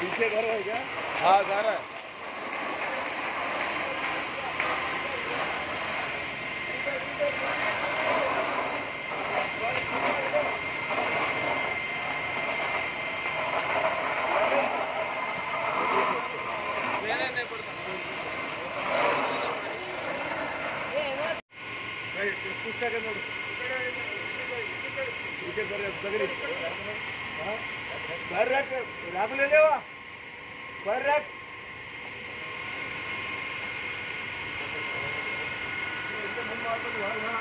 पीछे घर है क्या? हाँ घर है। ಪುಸ್ತಕ ನೋಡು ಈಚೆ ಬರ್ರಿ ತಗರಿ ಬರ್ರಾಕ್ ರಾಮಲೇವ ಬರ್ರಾಕ್ ಮುಂದೆ ಮಾಡ್ಕೊಂಡು ಹೊರಗೆ ಬಾ.